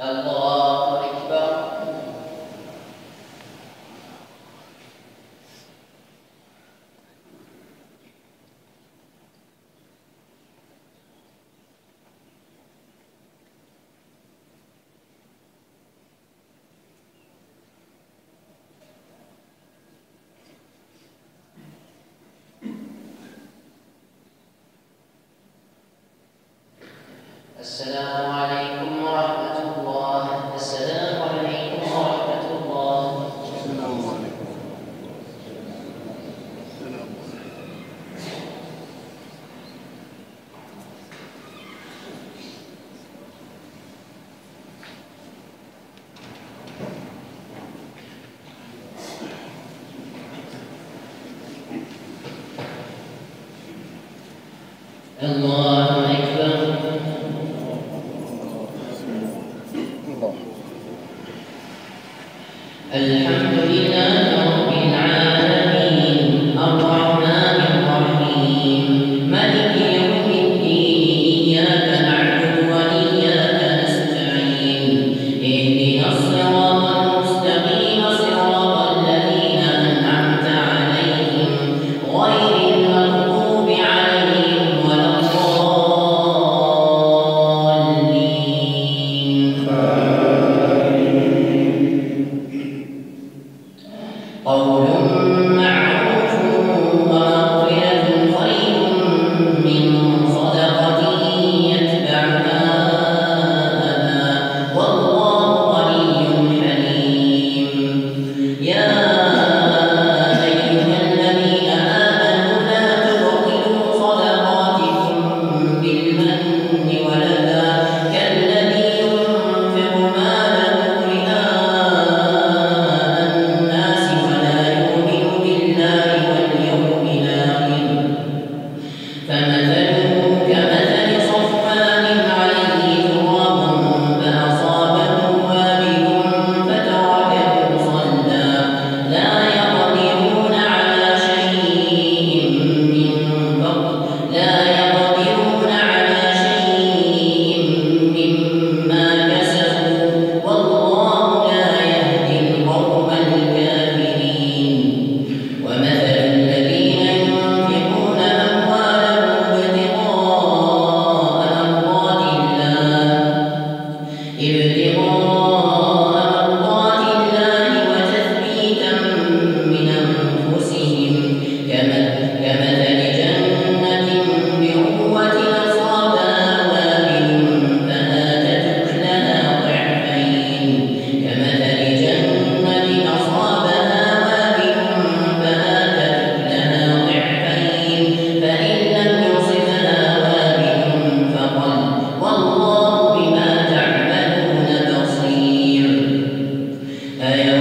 الله أكبر. السلام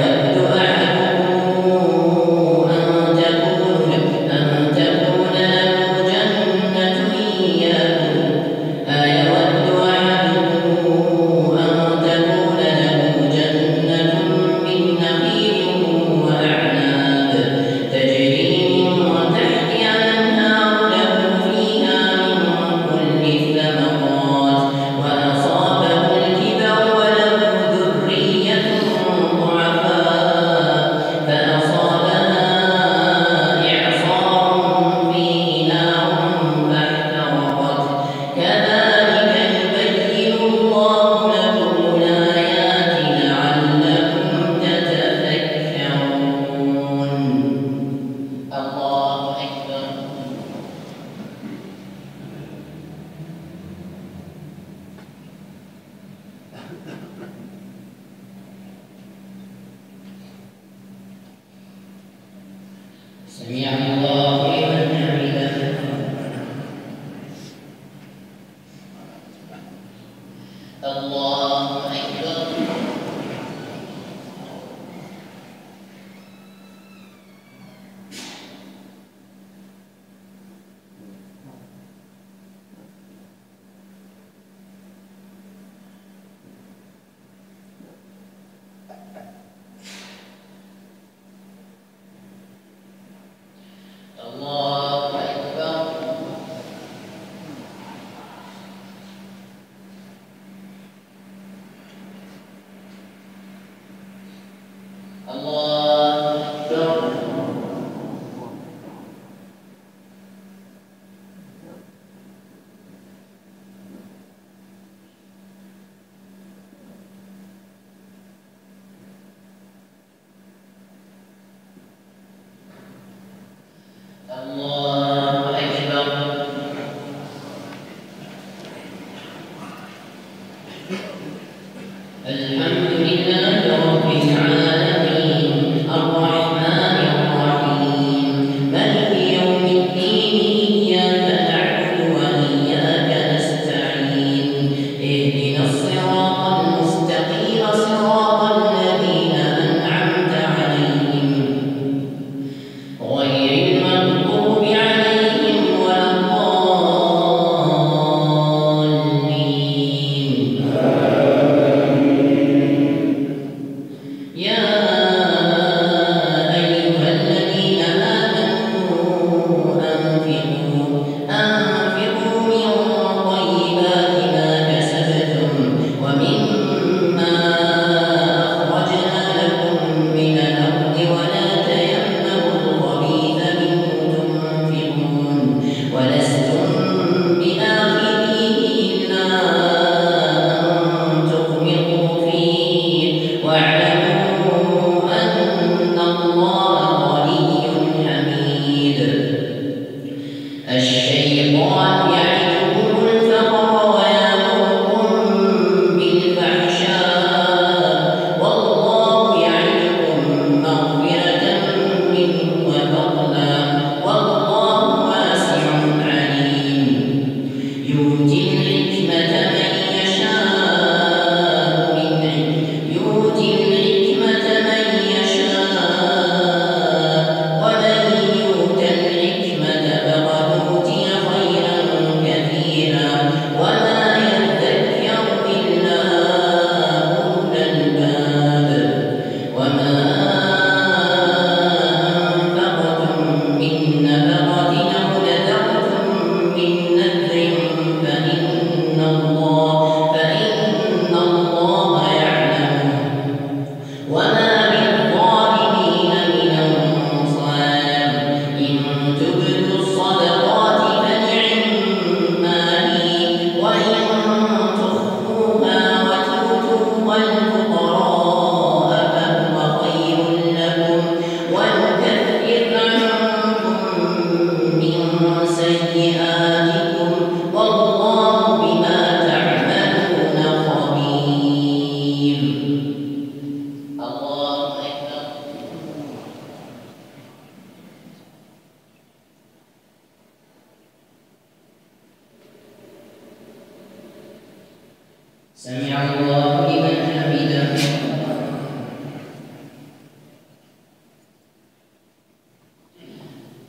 Amén. الله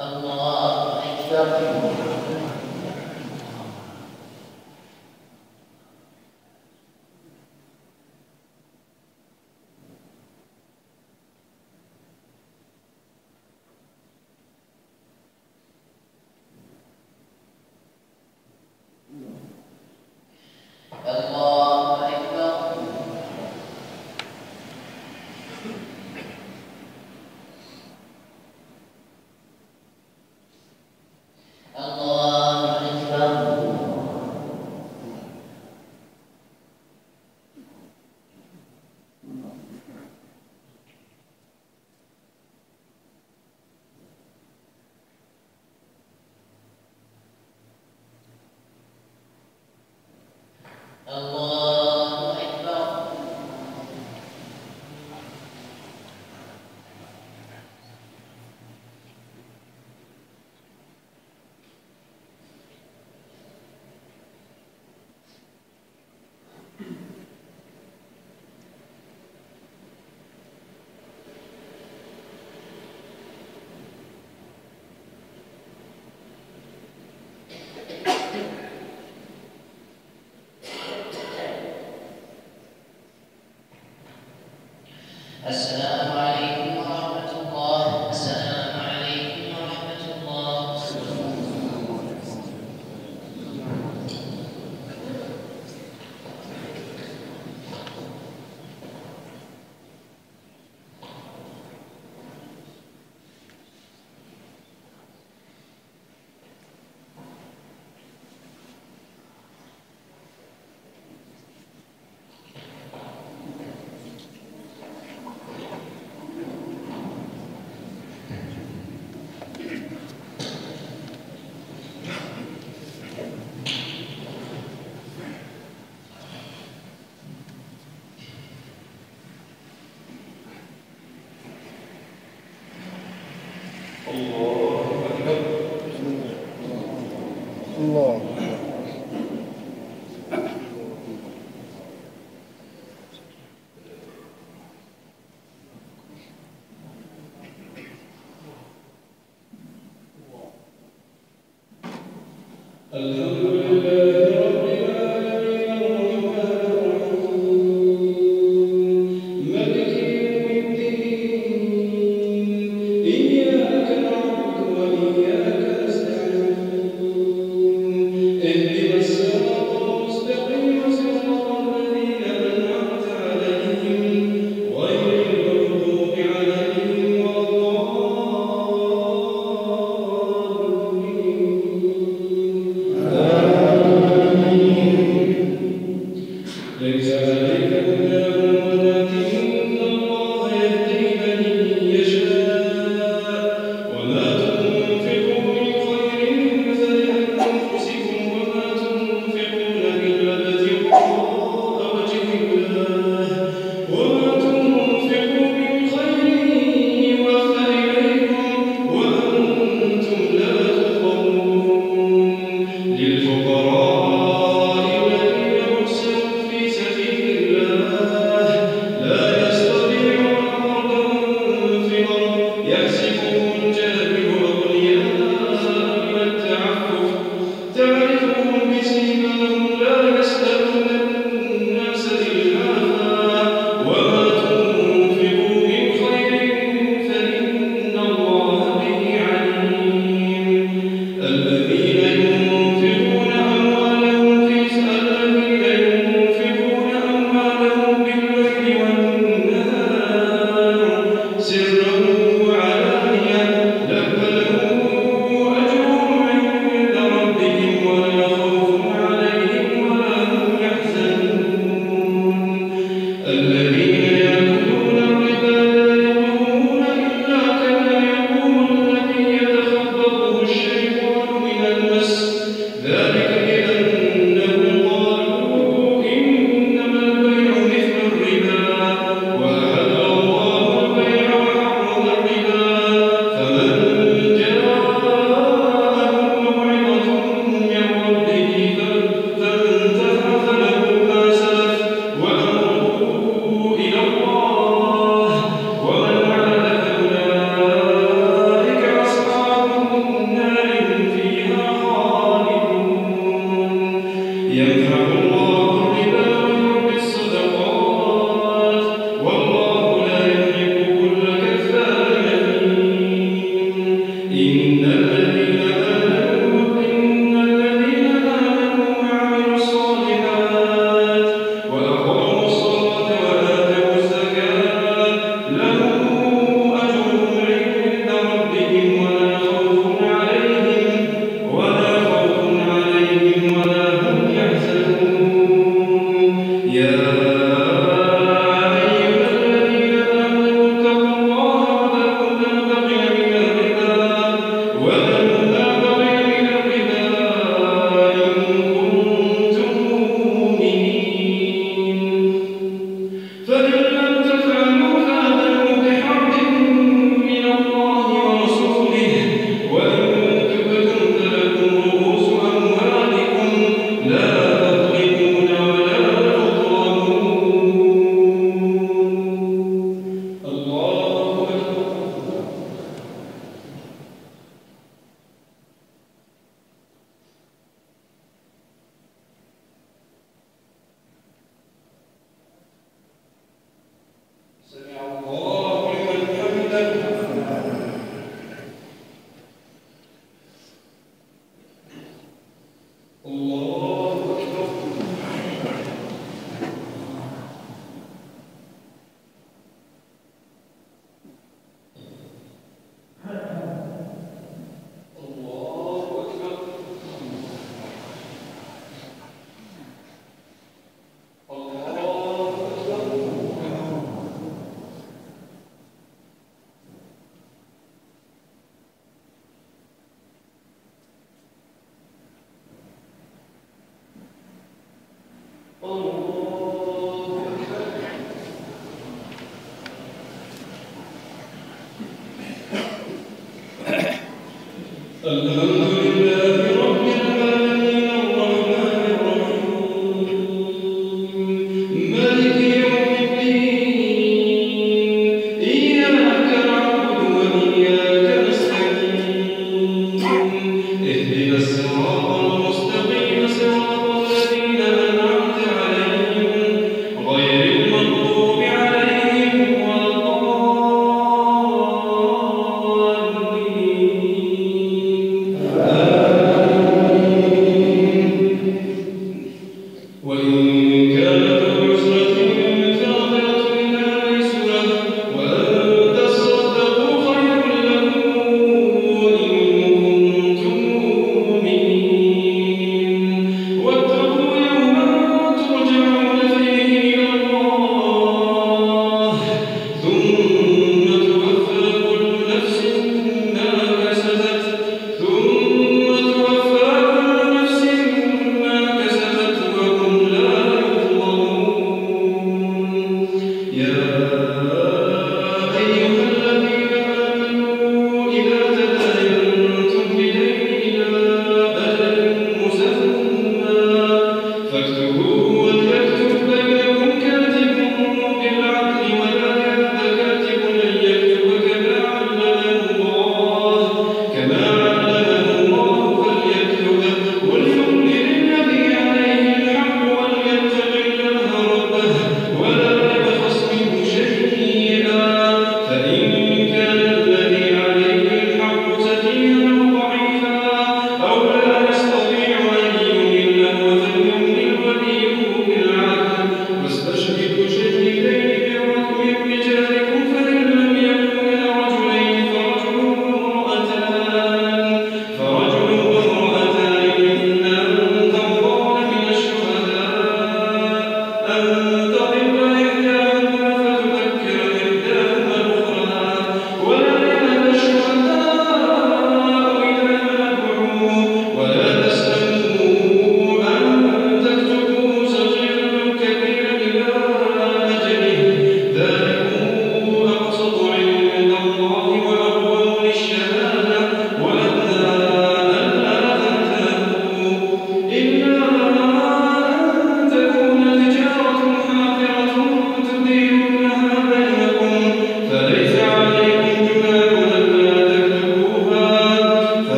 الله أكبر.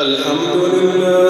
الحمد لله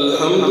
الحمد